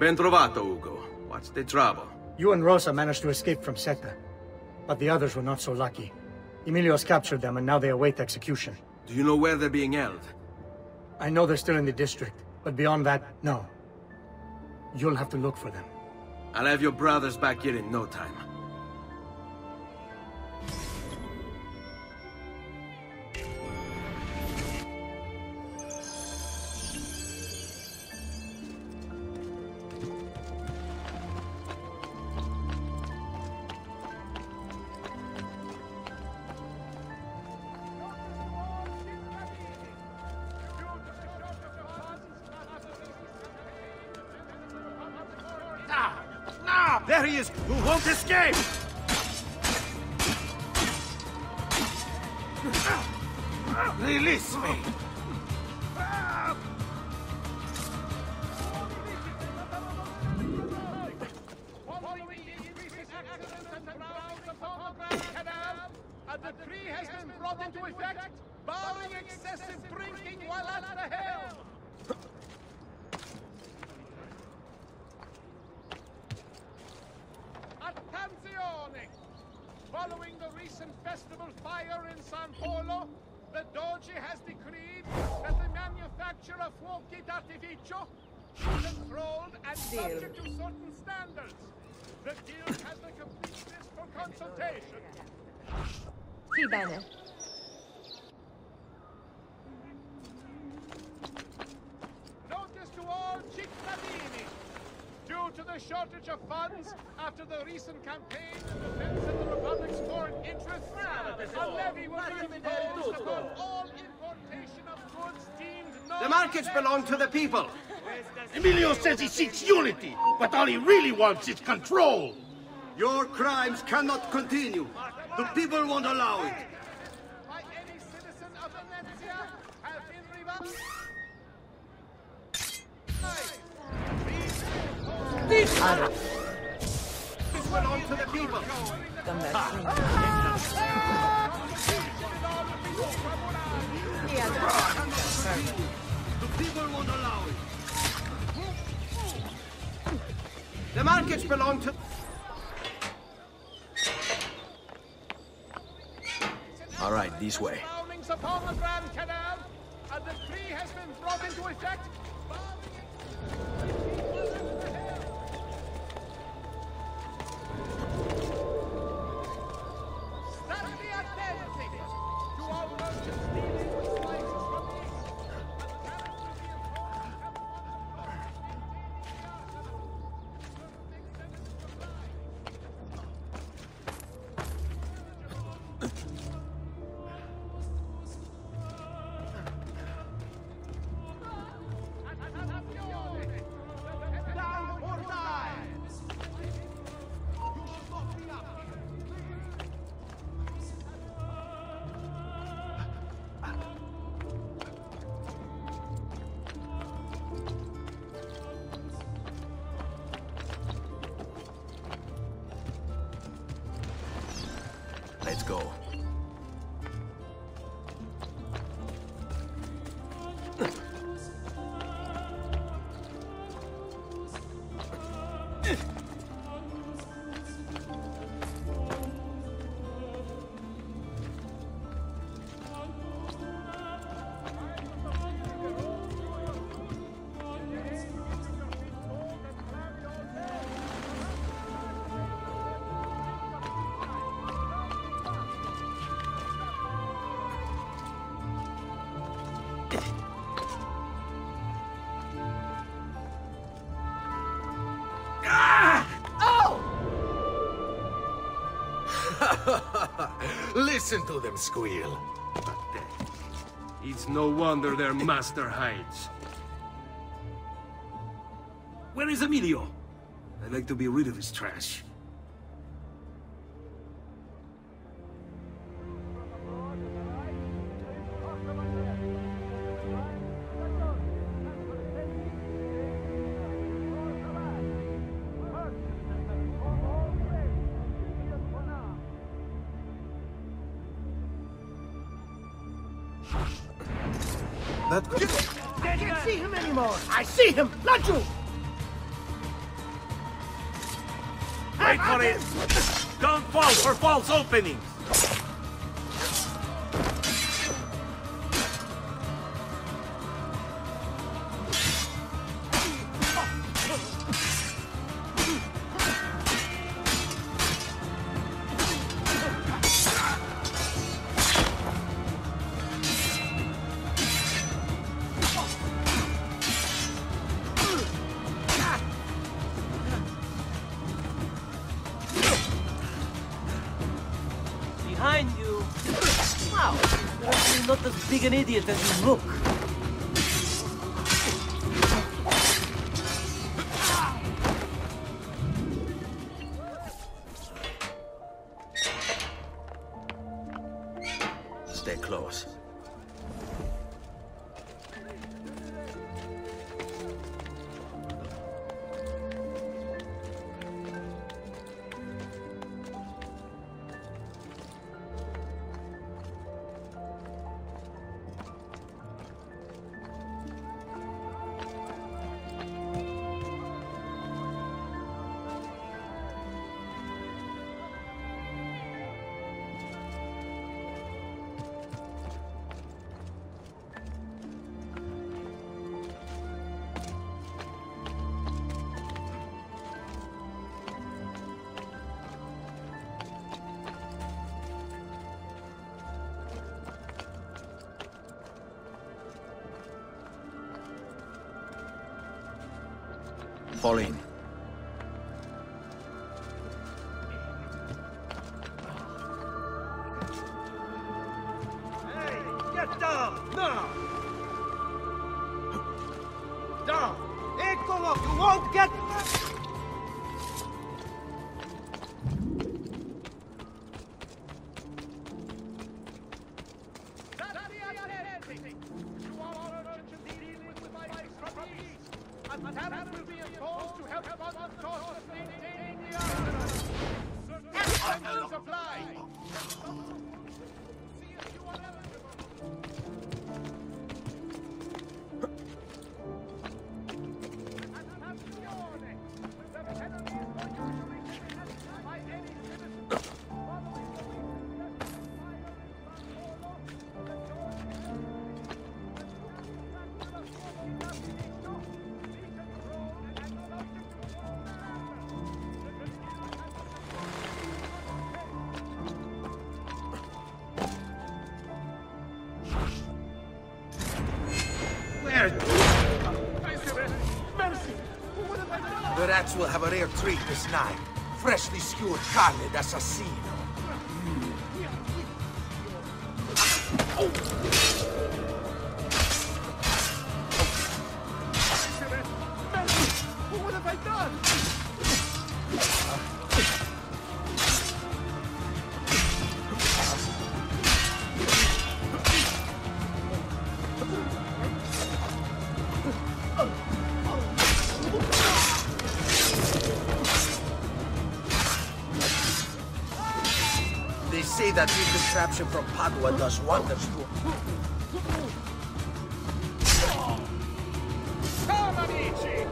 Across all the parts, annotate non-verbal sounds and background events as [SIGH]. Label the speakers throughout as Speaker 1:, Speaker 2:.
Speaker 1: Ben trovato, Ugo. What's the trouble?
Speaker 2: You and Rosa managed to escape from Seta. But the others were not so lucky. Emilio's captured them and now they await execution.
Speaker 1: Do you know where they're being held?
Speaker 2: I know they're still in the district, but beyond that, no. You'll have to look for them.
Speaker 1: I'll have your brothers back here in no time.
Speaker 3: There he is! Who won't escape! Release me!
Speaker 4: A decree has been brought into effect, barring excessive drinking while at the helm. Following the recent festival fire in San Polo, the Doge has decreed that the manufacture of fuochi d'artificio is controlled and subject to certain standards. The Guild has the complete list for consultation.
Speaker 5: Sì, bene.
Speaker 4: Notice to all cittadini. Due to the shortage of funds after the recent campaign in defense of the Republic's foreign interests, a levy will be imposed upon all importation of goods deemed non
Speaker 1: The markets belong to the people!
Speaker 3: Emilio says he seeks unity, but all he really wants is control!
Speaker 6: Your crimes cannot continue. The people won't allow it.
Speaker 4: by any citizen of Venezia have been revoked.
Speaker 1: This belong to the people!
Speaker 6: The people won't allow it.
Speaker 1: The markets belong to... All right, this way.
Speaker 4: Upon the Grand Canal, a decree has been brought into effect.
Speaker 1: Let's go. [LAUGHS]
Speaker 3: Listen to them squeal.
Speaker 1: It's no wonder their master hides. Where is Emilio? I'd like to be rid of his trash.
Speaker 3: That could... I can't see him anymore! I see him! Laju!
Speaker 1: Wait for it! Don't fall for false openings!
Speaker 3: Not as big an idiot as you look.
Speaker 1: Stay close. Fall in.
Speaker 4: Get down, now! Down! Eccolo, you won't get...
Speaker 5: The
Speaker 7: rats will have a rare treat this night. Freshly skewered carne d'assassino.
Speaker 5: Hmm.
Speaker 7: Oh. Mercy! That new contraption from Padua does wonders to
Speaker 5: Come, amici!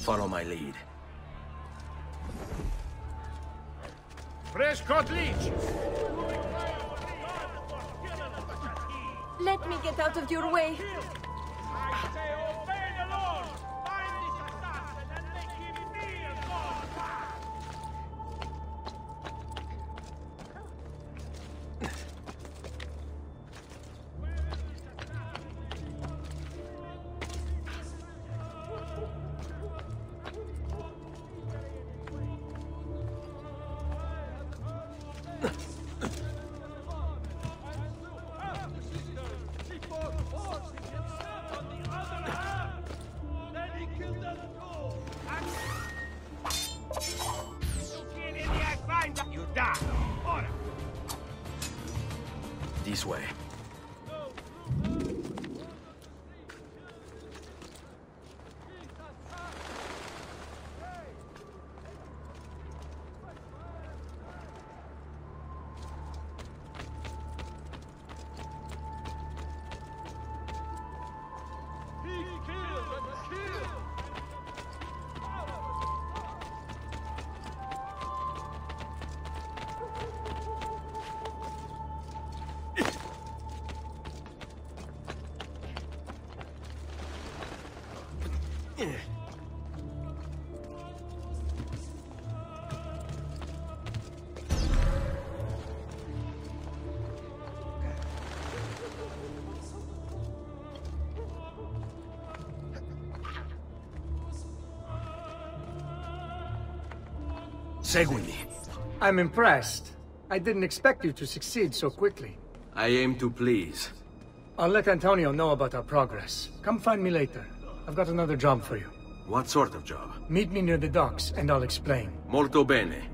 Speaker 1: Follow my lead.
Speaker 5: Fresh cod leech!
Speaker 8: Let me get out of your way.
Speaker 5: This
Speaker 4: way.
Speaker 1: He killed Seguimi.
Speaker 4: I'm impressed. I didn't expect you to succeed so quickly.
Speaker 1: I aim to please.
Speaker 4: I'll let Antonio know about our progress. Come find me later. I've got another job for you.
Speaker 1: What sort of job?
Speaker 4: Meet me near the docks, and I'll explain.
Speaker 1: Molto bene.